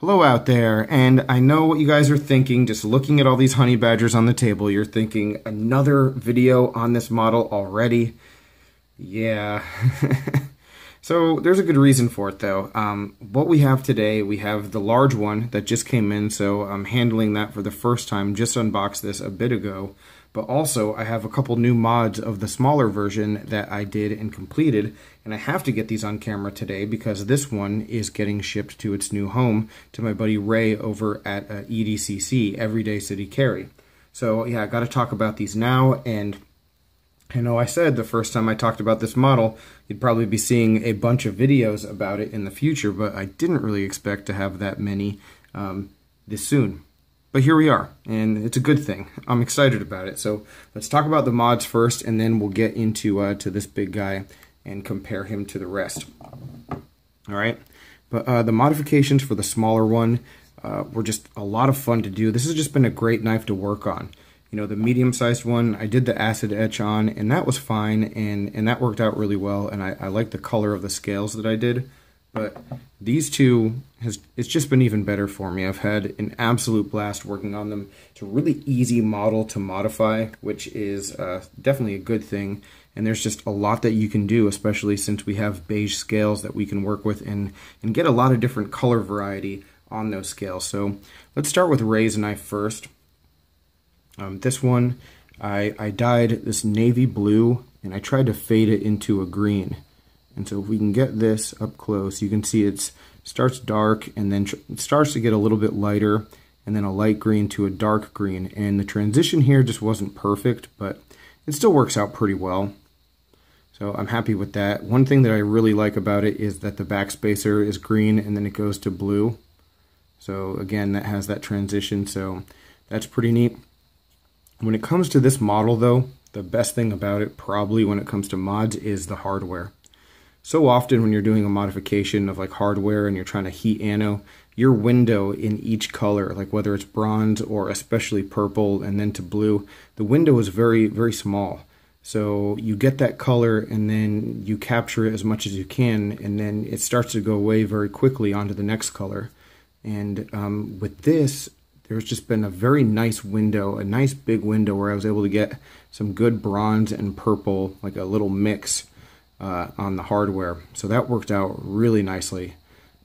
Hello out there, and I know what you guys are thinking, just looking at all these honey badgers on the table, you're thinking, another video on this model already? Yeah. so there's a good reason for it though. Um, what we have today, we have the large one that just came in, so I'm handling that for the first time, just unboxed this a bit ago. But also, I have a couple new mods of the smaller version that I did and completed, and I have to get these on camera today because this one is getting shipped to its new home to my buddy Ray over at uh, EDCC, Everyday City Carry. So yeah, I got to talk about these now, and I know I said the first time I talked about this model, you'd probably be seeing a bunch of videos about it in the future, but I didn't really expect to have that many um, this soon. But here we are, and it's a good thing. I'm excited about it. So let's talk about the mods first, and then we'll get into uh, to this big guy and compare him to the rest. All right, but uh, the modifications for the smaller one uh, were just a lot of fun to do. This has just been a great knife to work on. You know, the medium-sized one, I did the acid etch on, and that was fine, and, and that worked out really well, and I, I like the color of the scales that I did. But these two has it's just been even better for me. I've had an absolute blast working on them. It's a really easy model to modify, which is uh, definitely a good thing. And there's just a lot that you can do, especially since we have beige scales that we can work with and, and get a lot of different color variety on those scales. So let's start with Ray's knife first. Um, this one, I, I dyed this navy blue and I tried to fade it into a green. And so if we can get this up close, you can see it starts dark and then starts to get a little bit lighter and then a light green to a dark green. And the transition here just wasn't perfect, but it still works out pretty well. So I'm happy with that. One thing that I really like about it is that the backspacer is green and then it goes to blue. So again, that has that transition, so that's pretty neat. When it comes to this model though, the best thing about it probably when it comes to mods is the hardware so often when you're doing a modification of like hardware and you're trying to heat ano, your window in each color, like whether it's bronze or especially purple and then to blue, the window is very, very small. So you get that color and then you capture it as much as you can, and then it starts to go away very quickly onto the next color. And um, with this, there's just been a very nice window, a nice big window where I was able to get some good bronze and purple, like a little mix uh, on the hardware. So that worked out really nicely.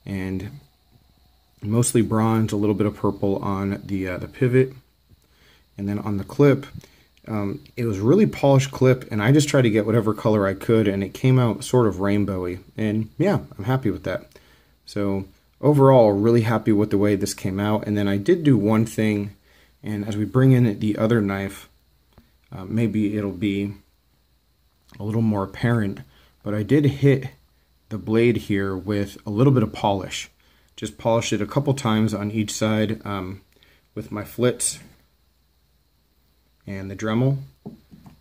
And mostly bronze, a little bit of purple on the, uh, the pivot. And then on the clip, um, it was really polished clip and I just tried to get whatever color I could and it came out sort of rainbowy. And yeah, I'm happy with that. So overall, really happy with the way this came out. And then I did do one thing and as we bring in the other knife, uh, maybe it'll be a little more apparent but I did hit the blade here with a little bit of polish. Just polished it a couple times on each side um, with my flitz and the Dremel.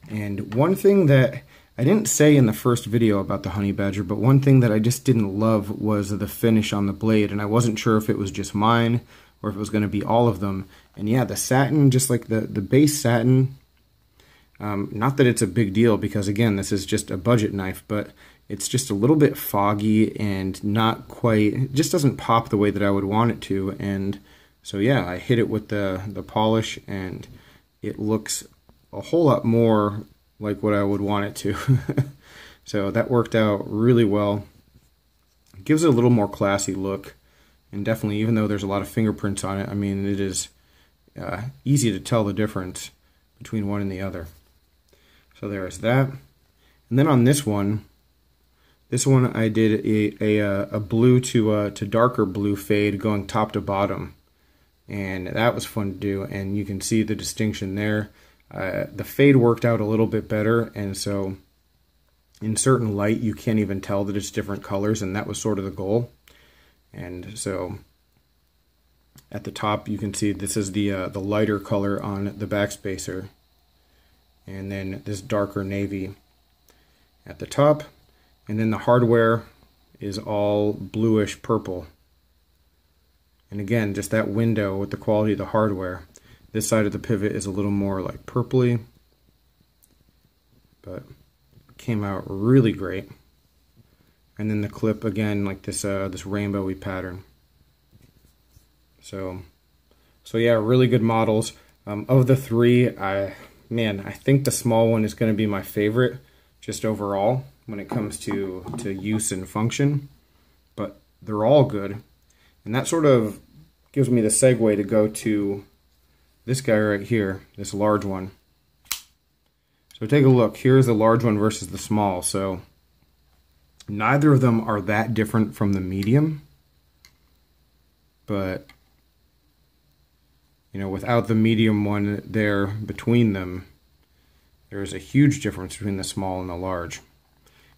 And one thing that I didn't say in the first video about the Honey Badger, but one thing that I just didn't love was the finish on the blade, and I wasn't sure if it was just mine or if it was going to be all of them. And yeah, the satin, just like the, the base satin um, not that it's a big deal because again, this is just a budget knife, but it's just a little bit foggy and not quite, it just doesn't pop the way that I would want it to. And so yeah, I hit it with the, the polish and it looks a whole lot more like what I would want it to. so that worked out really well. It gives it a little more classy look. And definitely, even though there's a lot of fingerprints on it, I mean, it is uh, easy to tell the difference between one and the other. So there's that. And then on this one, this one I did a, a, a blue to, uh, to darker blue fade going top to bottom. And that was fun to do. And you can see the distinction there. Uh, the fade worked out a little bit better. And so in certain light, you can't even tell that it's different colors. And that was sort of the goal. And so at the top, you can see this is the, uh, the lighter color on the backspacer and then this darker navy at the top. And then the hardware is all bluish purple. And again just that window with the quality of the hardware. This side of the pivot is a little more like purpley but came out really great. And then the clip again like this uh, this rainbowy pattern. So, so yeah, really good models. Um, of the three, I man, I think the small one is going to be my favorite, just overall when it comes to to use and function. But they're all good, and that sort of gives me the segue to go to this guy right here, this large one. So take a look. Here's the large one versus the small. So neither of them are that different from the medium, but you know, without the medium one there between them, there is a huge difference between the small and the large.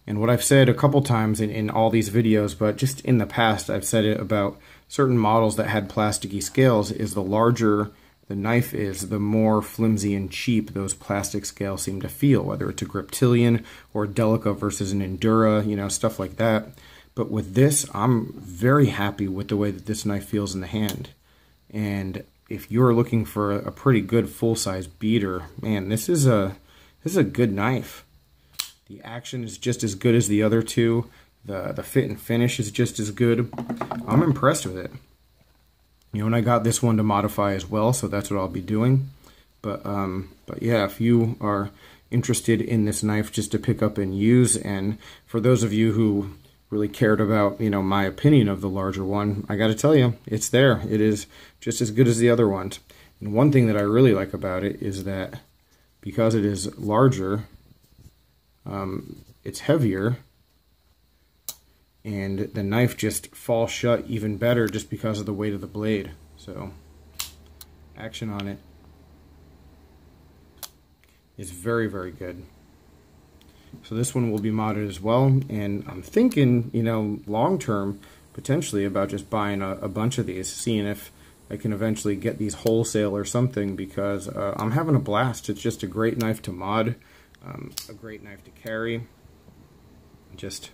And what I've said a couple times in, in all these videos, but just in the past, I've said it about certain models that had plasticky scales, is the larger the knife is, the more flimsy and cheap those plastic scales seem to feel, whether it's a Griptilian or a Delica versus an Endura, you know, stuff like that. But with this, I'm very happy with the way that this knife feels in the hand. And if you're looking for a pretty good full-size beater, man, this is a this is a good knife. The action is just as good as the other two. The the fit and finish is just as good. I'm impressed with it. You know, and I got this one to modify as well, so that's what I'll be doing. But um, but yeah, if you are interested in this knife just to pick up and use, and for those of you who really cared about, you know, my opinion of the larger one, I got to tell you, it's there. It is just as good as the other ones. And one thing that I really like about it is that because it is larger, um, it's heavier, and the knife just falls shut even better just because of the weight of the blade. So, action on it is very, very good. So this one will be modded as well, and I'm thinking, you know, long term, potentially about just buying a, a bunch of these, seeing if I can eventually get these wholesale or something because uh, I'm having a blast. It's just a great knife to mod, um, a great knife to carry. Just,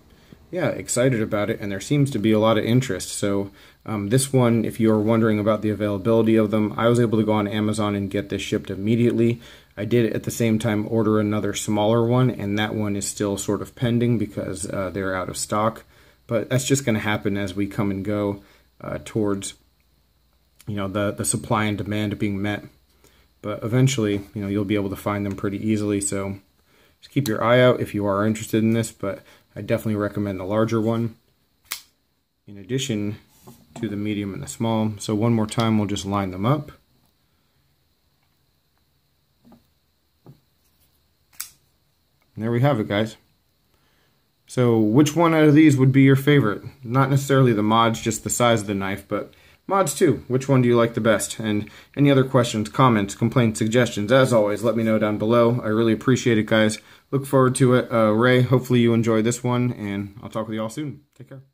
yeah, excited about it, and there seems to be a lot of interest. So um, this one, if you're wondering about the availability of them, I was able to go on Amazon and get this shipped immediately. I did at the same time order another smaller one, and that one is still sort of pending because uh, they're out of stock. But that's just going to happen as we come and go uh, towards you know the the supply and demand being met. But eventually, you know, you'll be able to find them pretty easily. So just keep your eye out if you are interested in this. But I definitely recommend the larger one. In addition to the medium and the small. So one more time, we'll just line them up. And there we have it, guys. So which one out of these would be your favorite? Not necessarily the mods, just the size of the knife, but Mods too. Which one do you like the best? And any other questions, comments, complaints, suggestions, as always, let me know down below. I really appreciate it, guys. Look forward to it. Uh, Ray, hopefully you enjoyed this one, and I'll talk with you all soon. Take care.